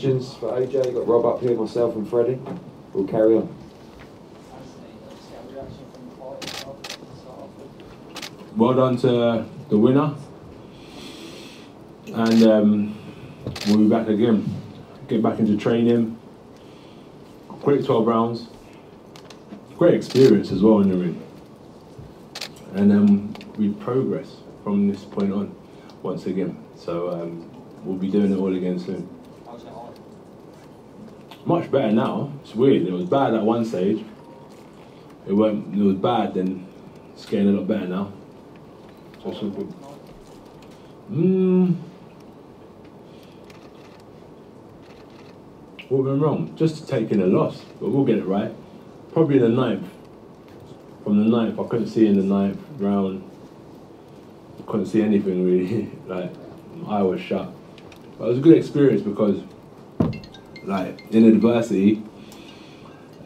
questions for AJ? Got Rob up here, myself and Freddie. We'll carry on. Well done to the winner. And um, we'll be back again. Get back into training. Great 12 rounds. Great experience as well in the ring. And then we progress from this point on once again. So um, we'll be doing it all again soon. Much better now. It's weird. It was bad at one stage. It went. It was bad. Then it's getting a lot better now. It's all good. Mm. What went wrong? Just taking a loss, but we'll get it right. Probably the ninth. From the ninth, I couldn't see in the ninth round. I couldn't see anything really. like, eye was shut. But it was a good experience because, like, in adversity,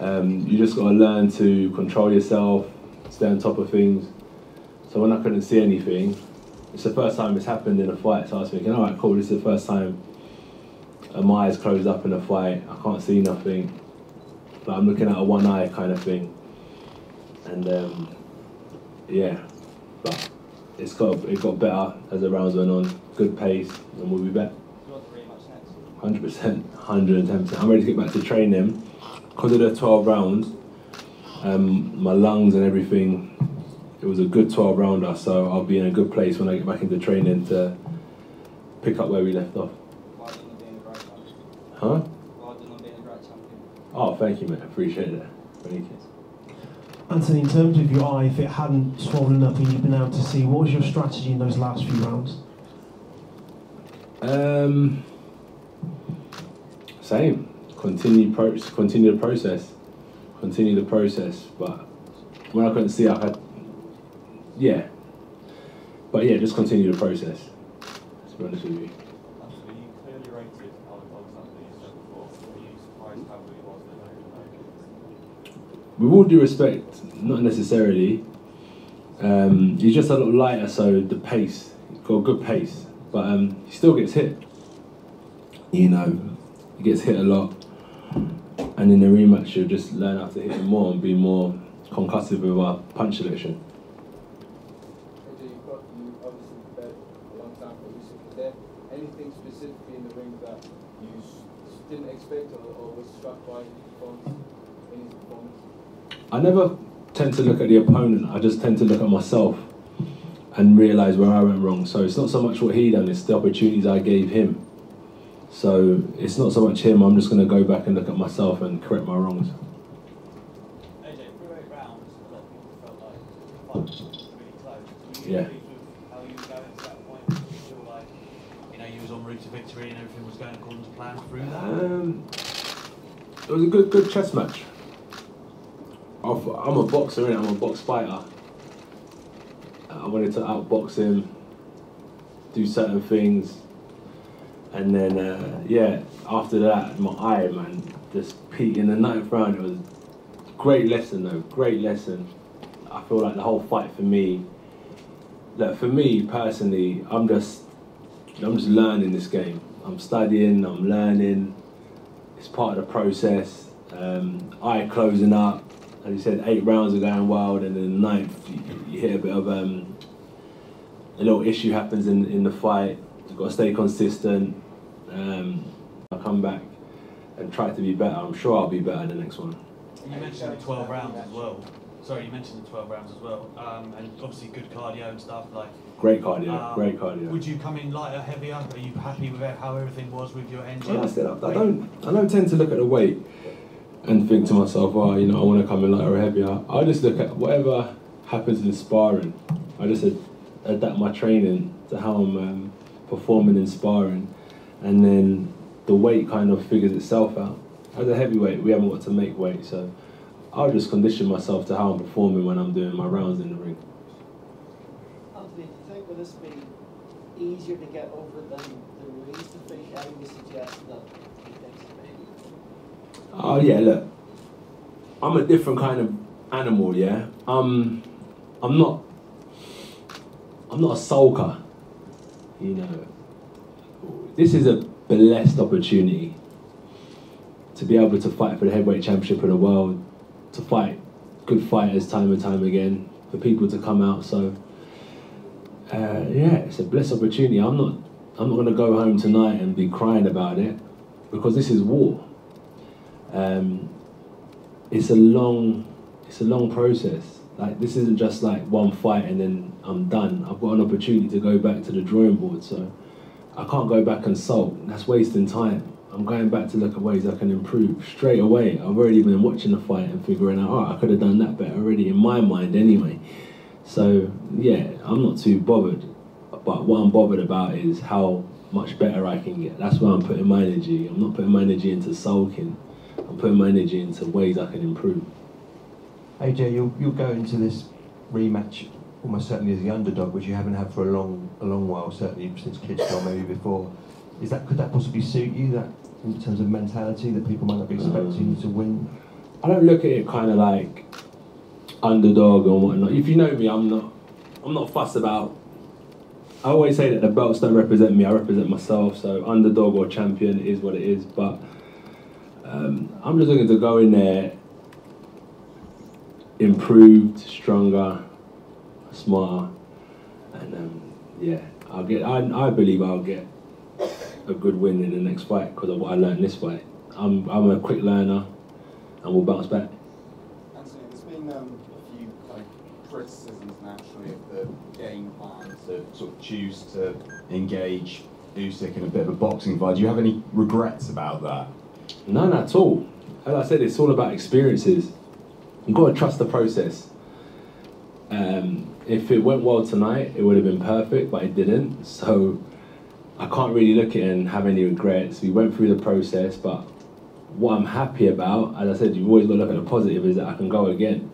um, you just got to learn to control yourself, stay on top of things. So when I couldn't see anything, it's the first time it's happened in a fight. So I was thinking, all right, cool. This is the first time my eyes closed up in a fight. I can't see nothing. But I'm looking at a one eye kind of thing. And um, yeah, but it's got it got better as the rounds went on. Good pace, and we'll be back. Hundred percent, hundred and ten percent. I'm ready to get back to training because of the twelve rounds. Um, my lungs and everything. It was a good twelve rounder, so I'll be in a good place when I get back into training to pick up where we left off. Huh? Oh, thank you, mate. Appreciate it. Thank you. Anthony, in terms of your eye, if it hadn't swollen up and you'd been able to see, what was your strategy in those last few rounds? Um, same. Continue pro- continue the process. Continue the process. But when I couldn't see, I had, yeah. But yeah, just continue the process. To be honest with you. With all due respect, not necessarily. Um, he's just a lot lighter, so the pace, got a good pace, but um, he still gets hit. You know, gets hit a lot, and in the rematch, you'll just learn how to hit him more and be more concussive with our punch selection. AJ, you've got you obviously prepared a long time for Usyk. Is there anything specifically in the ring that you didn't expect or, or was struck by in his performance? In his performance? I never tend to look at the opponent. I just tend to look at myself and realize where I went wrong. So it's not so much what he done; it's the opportunities I gave him. So it's not so much him. I'm just going to go back and look at myself and correct my wrongs. AJ, through eight rounds, a lot of people felt like the fight was really close. Yeah. how you were going to that point? Did you feel like, you know, you was route to victory and everything was going according to plan through that? Um, it was a good, good chess match. I've- I'm a boxer, innit? I'm a box fighter. I wanted to outbox him, do certain things, and then uh, yeah, after that, my eye, man, just peaked in the ninth round. It was great lesson, though, great lesson. I feel like the whole fight for me, like for me personally, I'm just, I'm just learning this game. I'm studying, I'm learning. It's part of the process. Um, eye closing up. As you said, eight rounds are going wild, and then the ninth, you, you hit a bit of um, a little issue happens in, in the fight. You've got to stay consistent. Um, I'll come back and try to be better. I'm sure I'll be better the next one. You mentioned the 12 rounds as well. Sorry, you mentioned the 12 rounds as well. Um, and obviously good cardio and stuff. Like, Great cardio, um, great cardio. Would you come in lighter, heavier? Are you happy with how everything was with your engine? Well, that's it. I, I don't. I don't tend to look at the weight and think to myself, "Oh, you know, I want to come in lighter or heavier." I just look at whatever happens in sparring. I just adapt my training to how I'm um, performing in sparring, and then the weight kind of figures itself out. As a heavyweight, we haven't got to make weight, so I'll just condition myself to how I'm performing when I'm doing my rounds in the ring. Anthony, do you think will this be easier to get over than the Ruiz defeat? I would suggest that he thinks it may be. Oh yeah, look. I'm a different kind of animal, yeah. Um I'm not I'm not a sulker. You know. This is a blessed opportunity to be able to fight for the heavyweight championship of the world, to fight good fighters time and time again, for people to come out. So uh, yeah, it's a blessed opportunity. I'm not I'm not going to go home tonight and be crying about it because this is war. Um, it's a long it's a long process. Like this isn't just like one fight and then I'm done. I've got an opportunity to go back to the drawing board, so I can't go back and sulk. That's wasting time. I'm going back to look at ways I can improve straight away. I've already been watching the fight and figuring out, oh, I could have done that better already in my mind anyway. So yeah, I'm not too bothered. But what I'm bothered about is how much better I can get. That's where I'm putting my energy. I'm not putting my energy into sulking. I'm putting my energy into ways I can improve. AJ, you'll, you'll go into this rematch almost certainly as the underdog, which you haven't had for a long a long while, certainly since Klitschko, maybe before. Is that could that possibly suit you? That in terms of mentality, that people might not be expecting you to win. I don't look at it kind of like underdog or whatnot. If you know me, I'm not. I'm not fussed about. I always say that the belts don't represent me. I represent myself. So underdog or champion is what it is. But um, I'm just looking to go in there improved, stronger, smarter, and um, yeah, I'll get. I, I believe I'll get a good win in the next fight because of what I learned this fight. I'm I'm a quick learner, and we'll bounce back. Anthony, there's been um, a few of criticisms naturally of the game plan to sort of choose to engage Usyk in a bit of a boxing fight. Do you have any regrets about that? None at all. As I said, it's all about experiences. You've got to trust the process. Um, if it went well tonight, it would have been perfect, but it didn't. So I can't really look at it and have any regrets. We went through the process, but what I'm happy about, as I said, you've always got to look at the positive, is that I can go again.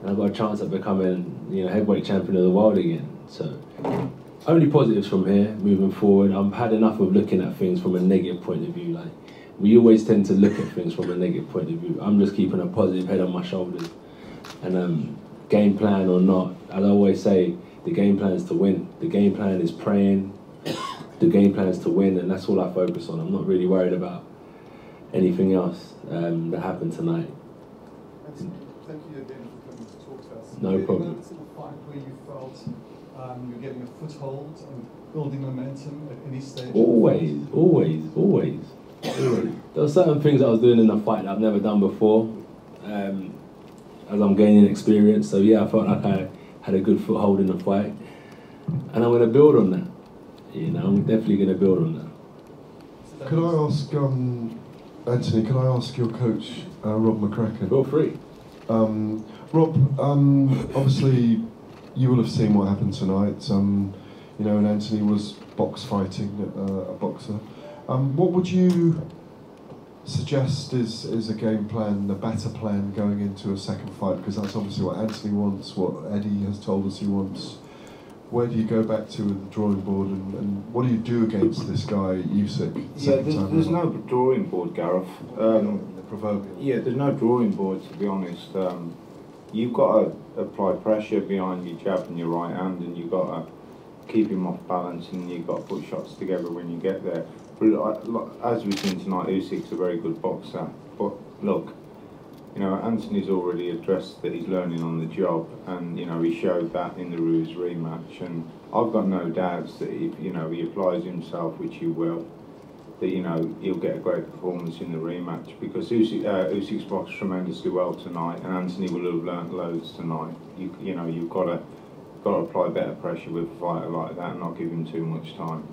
And I've got a chance at becoming, you know, heavyweight champion of the world again. So only positives from here, moving forward. I've had enough of looking at things from a negative point of view. Like we always tend to look at things from a negative point of view. I'm just keeping a positive head on my shoulders. And um, game plan or not, as I always say, the game plan is to win. The game plan is praying. The game plan is to win, and that's all I focus on. I'm not really worried about anything else um, that happened tonight. Thank you again for coming to talk to us. No problem. in the fight where you felt um, you're getting a foothold and building momentum at any stage? Always, always, always, always. There were certain things I was doing in the fight that I've never done before, um, as I'm gaining experience. So yeah, I felt like I had a good foothold in the fight, and I'm going to build on that. You know, I'm definitely going to build on that. Could I ask, um, Anthony, could I ask your coach, uh, Rob McCracken? Feel free. Um, Rob, um, obviously, you will have seen what happened tonight. Um, you know, and Anthony was box fighting, uh, a boxer. Um, what would you suggest is, is a game plan, a better plan going into a second fight? Because that's obviously what Anthony wants, what Eddie has told us he wants. Where do you go back to with the drawing board, and, and what do you do against this guy, Usyk? Yeah, there's, there's no drawing board, Gareth. Um, the proverbial. yeah, there's no drawing board to be honest. Um, you've got to apply pressure behind your jab and your right hand, and you've got to keep him off balance, and you've got to put shots together when you get there. Uh, as we've seen tonight, Usyk's a very good boxer. But look, you know, Anthony's already addressed that he's learning on the job, and you know he showed that in the Ruiz rematch. And I've got no doubts that if you know he applies himself, which he will, that you know he'll get a great performance in the rematch because Usyk, uh, Usyk's boxed tremendously well tonight, and Anthony will have learnt loads tonight. You you know you've got to got to apply better pressure with a fighter like that, and not give him too much time,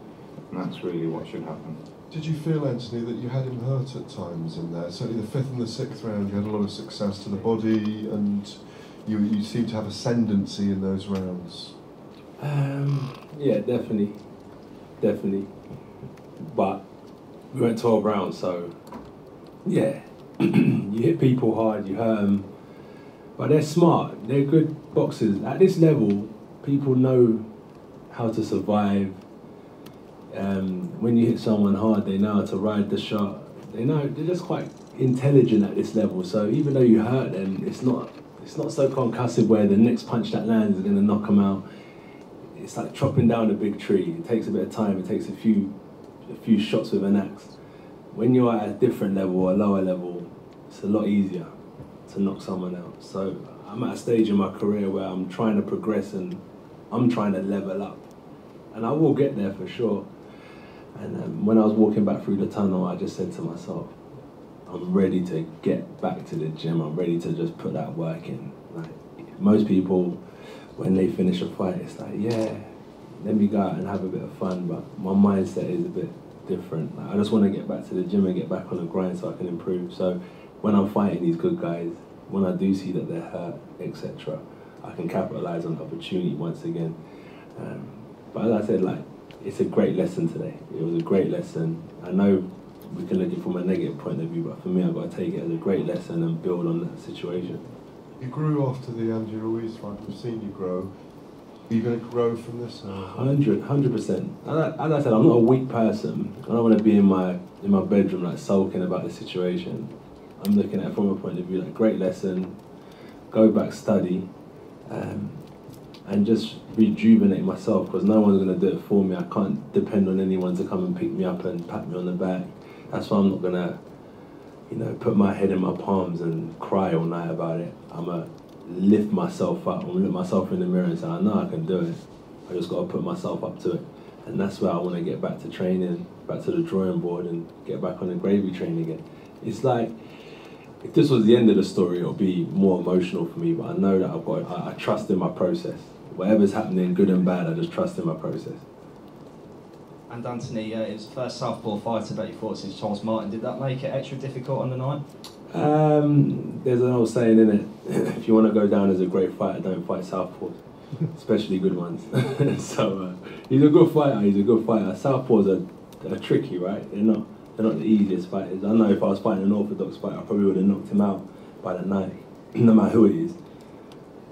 and that's really what should happen. Did you feel, Anthony, that you had him hurt at times in there? Certainly the fifth and the sixth round, you had a lot of success to the body, and you, you seemed to have ascendancy in those rounds. Um, yeah, definitely, definitely. But we went 12 rounds, so yeah, you hit people hard, you hurt them, but they're smart. They're good boxers. At this level, people know how to survive. Um, when you hit someone hard, they know how to ride the shot. They know they're just quite intelligent at this level. So even though you hurt them, it's not it's not so concussive where the next punch that lands is going to knock them out it's like chopping down a big tree. It takes a bit of time. It takes a few, a few shots with an axe. when you're at a different level a lower level, it's a lot easier to knock someone out. So I'm at a stage in my career where I'm trying to progress and I'm trying to level up. And I will get there for sure. And um, when I was walking back through the tunnel, I just said to myself, I'm ready to get back to the gym. I'm ready to just put that work in. Like most people, when they finish a fight, it's like, yeah, let me go out and have a bit of fun. But my mindset is a bit different. Like, I just want to get back to the gym and get back on the grind so I can improve. So when I'm fighting these good guys, when I do see that they're hurt, etc., I can capitalize on the opportunity once again. Um, but as I said, like it's a great lesson today. It was a great lesson. I know we can look at it from a negative point of view, but for me, I've got to take it as a great lesson and build on that situation. You grew after the Andy Ruiz fight. We've seen you grow. Are you going to grow from this? Or? Hundred, hundred percent. As I said, I'm not a weak person. I don't want to be in my in my bedroom like sulking about the situation. I'm looking at it from a point of view like great lesson. Go back, study, um, and just rejuvenate myself because no one's going to do it for me. I can't depend on anyone to come and pick me up and pat me on the back. That's why I'm not going to, you know, put my head in my palms and cry all night about it. I'm going to lift myself up. To look myself in the mirror and say, I know I can do it. I just got to put myself up to it. And that's where I want to get back to training, back to the drawing board and get back on the gravy train again. It's like, if this was the end of the story, it'll be more emotional for me. But I know that I've got. I, I trust in my process. Whatever's happening, good and bad, I just trust in my process. And Anthony, uh, it was the first southpaw fighter that you fought since Charles Martin. Did that make it extra difficult on the night? Um, there's an old saying in it: if you want to go down as a great fighter, don't fight southpaws, especially good ones. so uh, he's a good fighter. He's a good fighter. Southpaws are, are tricky, right? They're not. They're not the easiest fighters. I know if I was fighting an orthodox fighter, I probably would have knocked him out by the night, no matter who it is.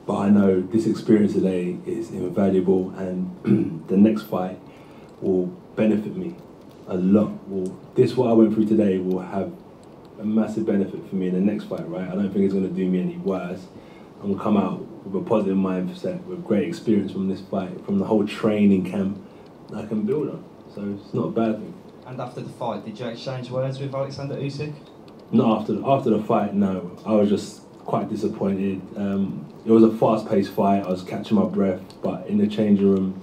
But I know this experience today is invaluable, and the next fight will benefit me a lot. Will this what I went through today will have a massive benefit for me in the next fight, right? I don't think it's going to do me any worse. I'm going to come out with a positive mindset, with great experience from this fight, from the whole training camp I can build on. So it's not a bad thing. And after the fight, did you exchange words with Alexander Usyk? Not after after the fight. No, I was just quite disappointed. Um, it was a fast-paced fight. I was catching my breath, but in the changing room,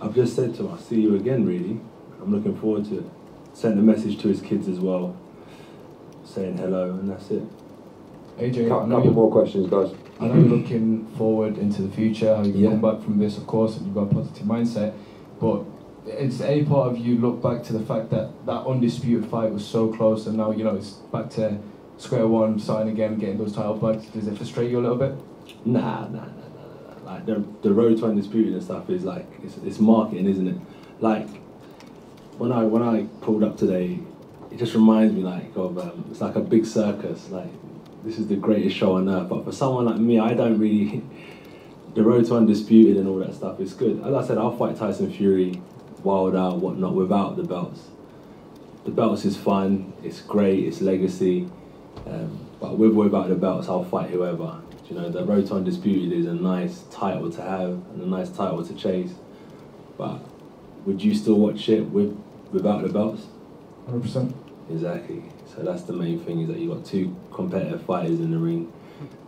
I've just said to him, "I'll see you again." Really, I'm looking forward to it. Sent a message to his kids as well, saying hello, and that's it. AJ, couple, couple more questions, guys. I know you're looking forward into the future. How you Yeah. come back from this, of course, and you've got a positive mindset. But is any part of you look back to the fact that that undisputed fight was so close, and now you know it's back to square one, starting again, getting those title fights? Does it frustrate you a little bit? Nah, nah, nah, nah, nah. Like the the road to undisputed and stuff is like it's, it's marketing, isn't it? Like when I when I pulled up today, it just reminds me like of um, it's like a big circus. Like this is the greatest show on earth. But for someone like me, I don't really. The road to undisputed and all that stuff is good. As I said, I'll fight Tyson Fury, Wilder, whatnot without the belts. The belts is fun. It's great. It's legacy. Um, but with or without the belts, I'll fight whoever. You know, the road to undisputed is a nice title to have and a nice title to chase. But would you still watch it with without the belts? 100%. Exactly. So that's the main thing is that you have got two competitive fighters in the ring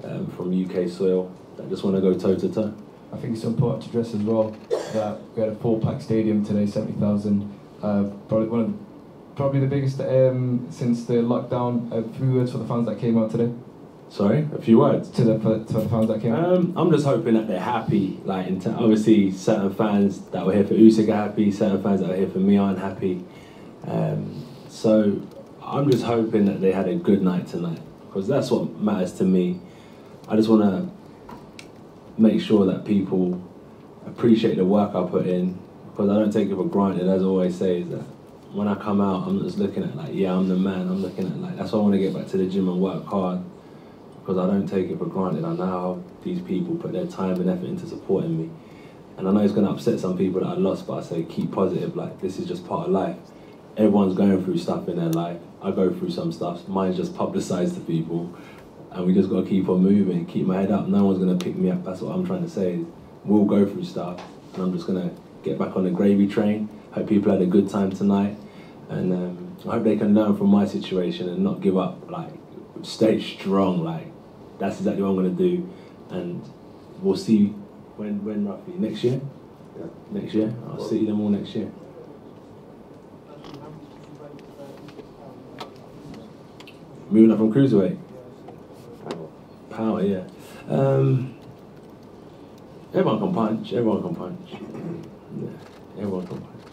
um, from UK soil that just want to go toe to toe. I think it's important to address as well that we had a full packed stadium today, 70,000. Uh, probably one of the, probably the biggest um, since the lockdown. A few words for the fans that came out today. Sorry, a few words to the to the fans that came out. Um, I'm just hoping that they're happy. Like, in t- obviously, certain fans that were here for Usyk are happy. Certain fans that were here for me aren't happy. Um, so I'm just hoping that they had a good night tonight because that's what matters to me. I just want to make sure that people appreciate the work I put in because I don't take it for granted. As I always say, is that when I come out, I'm just looking at like, yeah, I'm the man. I'm looking at like that's why I want to get back to the gym and work hard because I don't take it for granted. I know how these people put their time and effort into supporting me. And I know it's going to upset some people that I lost, but I say keep positive. Like, this is just part of life. Everyone's going through stuff in their life. I go through some stuff. Mine's just publicized to people. And we just got to keep on moving, keep my head up. No one's going to pick me up. That's what I'm trying to say. We'll go through stuff. And I'm just going to get back on the gravy train. Hope people had a good time tonight. And um, I hope they can learn from my situation and not give up. Like, stay strong. Like, that's exactly what I'm gonna do, and we'll see when when roughly next year. Yeah. Next year, I'll see them all next year. Moving up from cruiserweight. Power, yeah. Um, everyone can punch. Everyone can punch. Yeah, everyone can punch.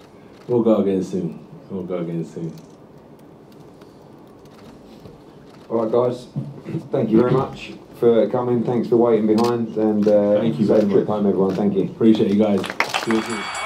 We'll go again soon. We'll go again soon. All right, guys. Thank you very much for coming. Thanks for waiting behind, and uh, Thank you safe very trip much. home, everyone. Thank you. Appreciate you guys.